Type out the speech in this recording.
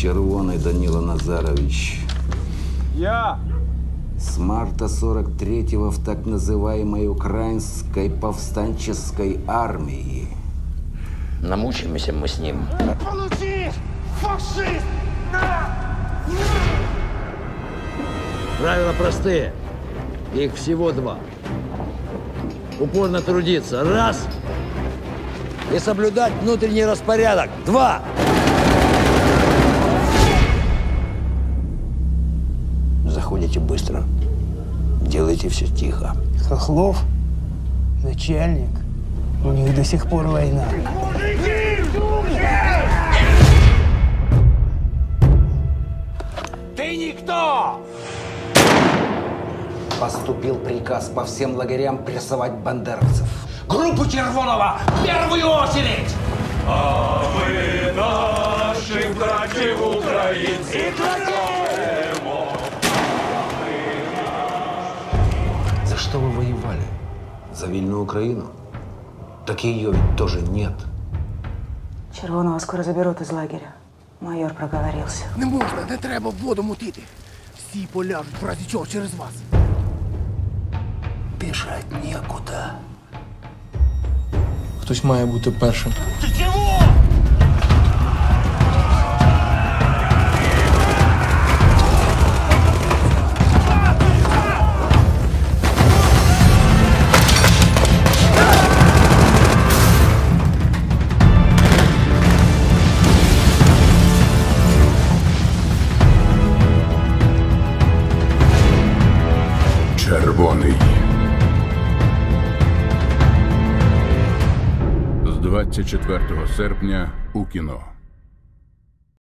Червоный Данила Назарович. Я! С марта 43-го в так называемой украинской повстанческой армии. Намучимся мы с ним. Получи! Фашист! Правила простые. Их всего два. Упорно трудиться. Раз. И соблюдать внутренний распорядок. Два. Заходите быстро. Делайте все тихо. Хохлов, начальник. У них до сих пор война. Ты никто! Поступил приказ по всем лагерям прессовать бандеровцев. Группу Червонова в первую очередь! За что вы воевали? За вильную Украину? Так ее ведь тоже нет. Червоного скоро заберут из лагеря. Майор проговорился. Не можна, не треба воду мутити. Всі поляжуть в разі чого через вас. Бежать некуда. Хтось має бути першим. Червоний. З 24 серпня у кіно.